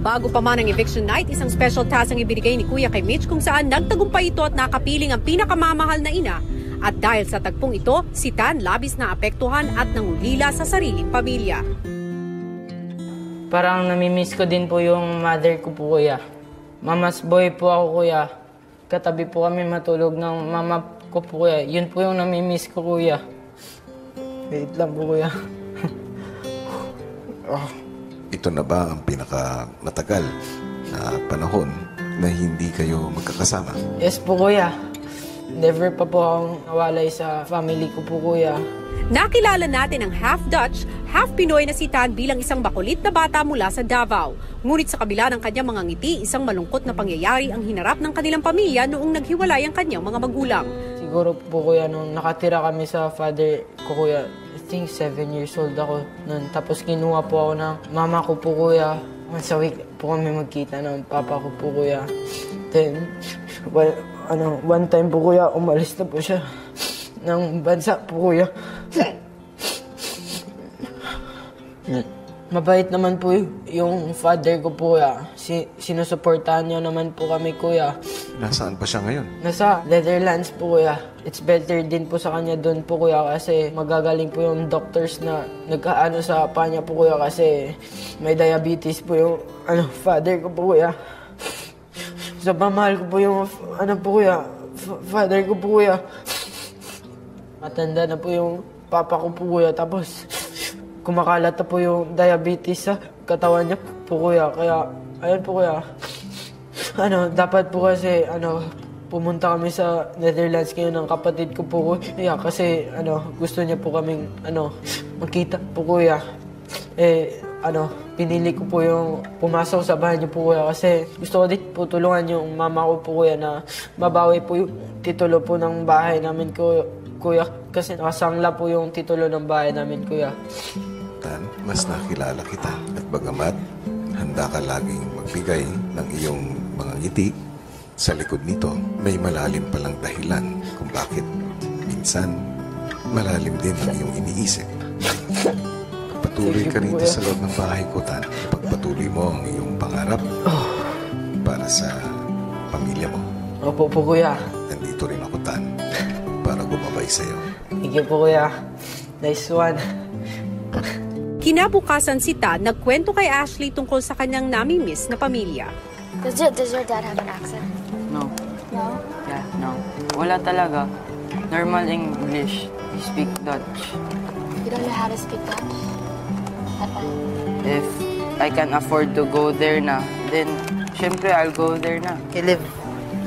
Bago pa man ang eviction night, isang special task ang ibinigay ni Kuya kay Mitch kung saan nagtagumpay ito at nakapiling ang pinakamamahal na ina. At dahil sa tagpong ito, si Tan labis na apektuhan at nangulila sa sariling pamilya. Parang namimiss ko din po yung mother ko po, kuya. Mamas boy po ako, kuya. Katabi po kami matulog ng mama ko po, kuya. Yun po yung namimiss ko, kuya. Wait lang po, kuya. Ito na ba ang pinaka matagal na panahon na hindi kayo magkakasama? Yes po, kuya. Never pa po akong nawalay sa family ko po, kuya. Nakilala natin ang half Dutch, half Pinoy na si Tan bilang isang bakulit na bata mula sa Davao. Ngunit sa kabila ng kanyang mga ngiti, isang malungkot na pangyayari ang hinarap ng kanilang pamilya noong naghiwalay ang kanyang mga magulang. Siguro po, kuya, nung nakatira kami sa father ko, kuya, think seven years old ako nun. Tapos kinuha po ako ng mama ko po, kuya. Once a week po kami magkita ng papa ko po, kuya. Then, well, ano, one time po, kuya, umalis na po siya ng bansa po, kuya. Mabait naman po yung father ko po, kuya. Si, sinusuportahan niya naman po kami, kuya. Nasaan pa siya ngayon? Nasa Netherlands po kuya. It's better din po sa kanya doon po kuya kasi magagaling po yung doctors na nagkaano sa pa niya po kuya kasi may diabetes po yung ano, father ko po kuya. Sa mahal ko po yung ano po kuya, fa- father ko po kuya. Matanda na po yung papa ko po kuya tapos kumakalat na po yung diabetes sa katawan niya po kuya. Kaya ayun po kuya. Ano, dapat po kasi, ano, pumunta kami sa Netherlands ngayon ng kapatid ko po, kuya. Kasi, ano, gusto niya po kaming, ano, magkita po, kuya. Eh, ano, pinili ko po yung pumasok sa bahay niyo po, kuya. Kasi gusto ko din po tulungan yung mama ko po, kuya, na mabawi po yung titulo po ng bahay namin, ko, kuya. Kasi nakasangla po yung titulo ng bahay namin, kuya. Tan, mas nakilala kita. At bagamat handa ka laging magbigay ng iyong mga ngiti, sa likod nito may malalim palang dahilan kung bakit minsan malalim din ang iyong iniisip. Patuloy ka rito sa loob ng bahay ko, Tan. Pagpatuloy mo ang iyong pangarap para sa pamilya mo. Opo po, kuya. Nandito rin ako, Tan, para gumabay sa'yo. Thank you po, kuya. Nice one. Kinabukasan si Tan nagkwento kay Ashley tungkol sa kanyang namimiss na pamilya. Does your, does your dad have an accent? No. No? Yeah, no. Wala talaga. Normal English. We speak Dutch. You don't know how to speak Dutch? At all? If I can afford to go there na, then syempre I'll go there na. He live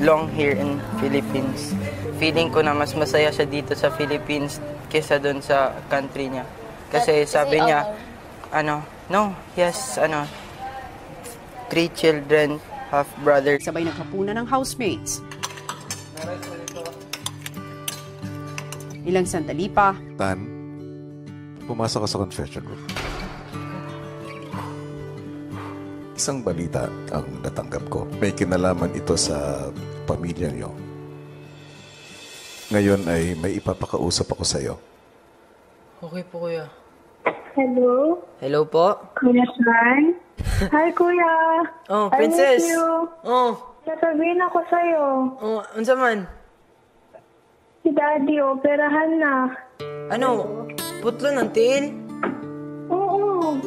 long here in Philippines. Feeling ko na mas masaya siya dito sa Philippines kesa doon sa country niya. Kasi But sabi niya, ano, no, yes, ano, three children, half brother. Sabay naghapunan ng housemates. Ilang sandali pa, Tan, pumasok ka sa confession room. Isang balita ang natanggap ko. May kinalaman ito sa pamilya niyo. Ngayon ay may ipapakausap ako sa iyo. Okay po, kuya. Hello, Hello po? Kuya San. Hi, Kuya. Oh, I princess. miss you. Oh, Sasabihin ako sa'yo. oh, unsa man? Si Daddy, operahan na. Ano? Putlo ng tiil? Oo.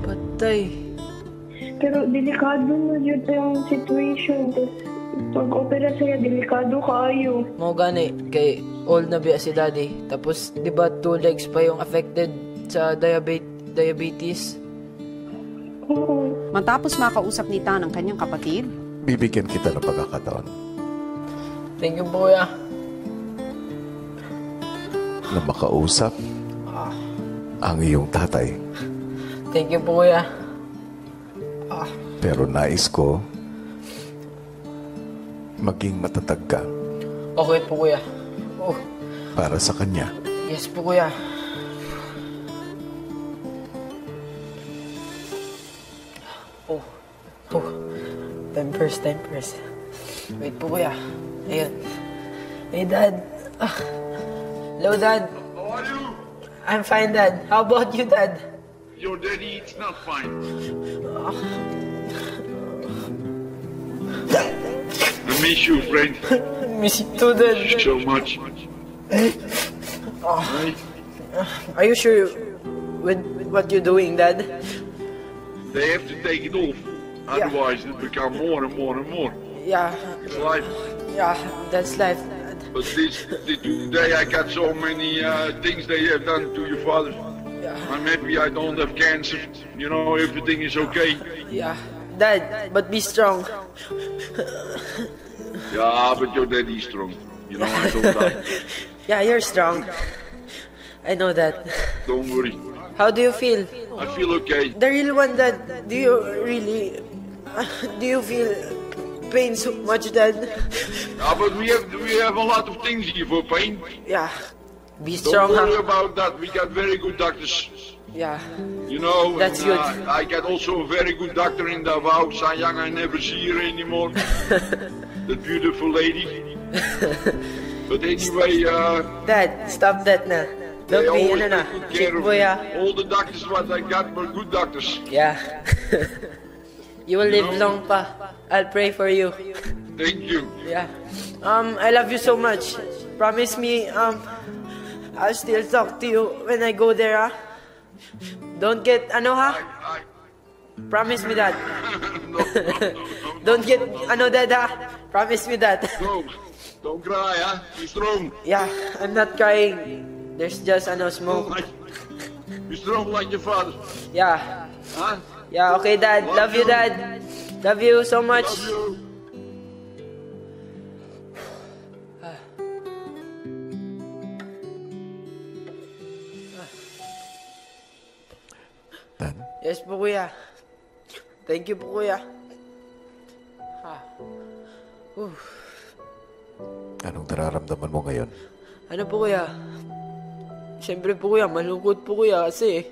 Patay. Pero delikado na yun yung situation. Pag-opera sa'yo, delikado kayo. Mo gani kay old na biya si daddy. Tapos 'di ba two legs pa yung affected sa diabetes diabetes. Matapos makausap ni Tan ang kanyang kapatid, Bibigyan kita ng pagkakataon Thank you po kuya. na makausap ang iyong tatay. Thank you po kuya. Pero nais ko maging matatag ka Okay po kuya. Oh, para sa kanya. yes po kuya. First, time first. Wait po kuya. Ayun. Hey dad. Ah. Hello dad. How are you? I'm fine dad. How about you dad? your daddy it's not fine. I miss you, friend, I Miss you too, Dad. so much. Right? Are you sure with what you're doing, Dad? They have to take it off. Otherwise, it become more and more and more. Yeah, It's life. yeah, that's life. But this, this today I got so many uh, things they have done to your father. Yeah, I'm happy I don't have cancer. You know, everything is okay. yeah. Dad, but be strong. Yeah, but your daddy's strong. You know, I don't die. Yeah, you're strong. I know that. Don't worry. How do you feel? I feel okay. The real one, Dad. Do you really? Do you feel pain so much, Dad? Yeah, but we have we have a lot of things here for pain. Yeah. Be Don't strong, worry huh? about that. We got very good doctors. Yeah. You know, That's and, good. uh, I got also a very good doctor in Davao. Sayang I never see her anymore. that beautiful lady. but anyway, uh, Dad, stop that they Don't be, good boy, me. ah. All the doctors what I got were good doctors. Yeah. you will live know? long pa. I'll pray for you. Thank you. Yeah. Um, I love you so much. Promise me, um, I'll still talk to you when I go there, ah. Don't get, ano ha? I, Promise me that. no, no, no, no. Don't get, ano dad ha? Promise me that. No, don't cry, huh? Be strong. Yeah, I'm not crying. There's just, ano, smoke. Like, be strong like your father. Yeah. Huh? Yeah, okay dad. Love you dad. Love you so much. Love you. Dan, Yes po kuya. Thank you po kuya. Ha. Uh, anong nararamdaman mo ngayon? ano po kuya? Siyempre po kuya, malungkot po kuya kasi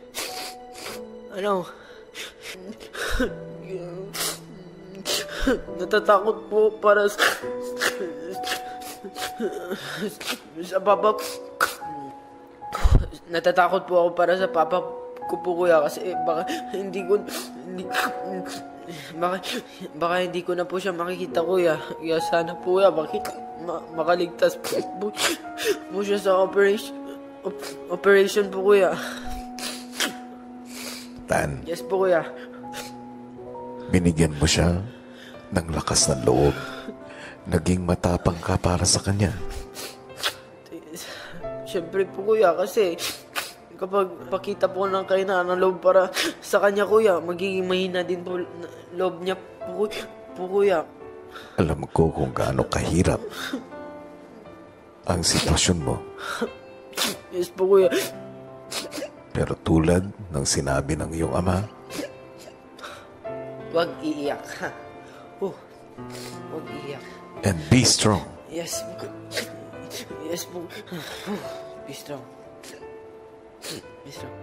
ano natatakot po para sa sa papa natatakot po ako para sa papa ko po kuya kasi baka hindi ko hindi, baka, baka hindi ko na po siya makikita kuya. Kaya sana po kuya bakit ma, makaligtas po, po, po siya sa operation op- operation po kuya. Dan, yes po kuya. Binigyan mo siya ng lakas ng loob. Naging matapang ka para sa kanya. Siyempre po kuya kasi kapag pakita po ng kainaan ng loob para sa kanya kuya, magiging mahina din po loob niya po, po kuya. Alam ko kung gaano kahirap ang sitwasyon mo. Yes po kuya. Pero tulad ng sinabi ng iyong ama, Huwag iiyak ha. Oh, huwag iiyak. and be strong. Yes po. Yes po. Be strong. Be strong.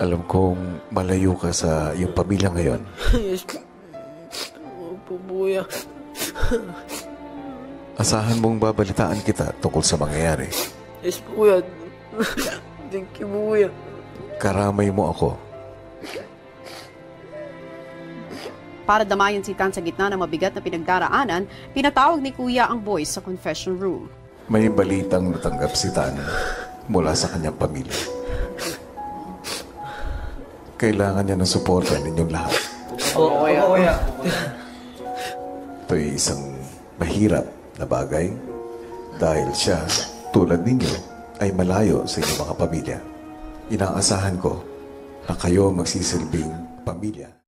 Alam kong malayo ka sa iyong pamilya ngayon. Yes po. Opo. Asahan mong babalitaan kita tungkol sa mangyayari. Yes po kuya. Thank you po kuya. Karamay mo ako. Para damayan si Tan sa gitna ng mabigat na pinagdaraanan, pinatawag ni Kuya ang boys sa confession room. May balitang natanggap si Tan mula sa kanyang pamilya. Kailangan niya ng suporta ninyong lahat. Oo kuya. Ito'y isang mahirap na bagay dahil siya, tulad ninyo, ay malayo sa inyong mga pamilya. Inaasahan ko na kayo magsisilbing pamilya.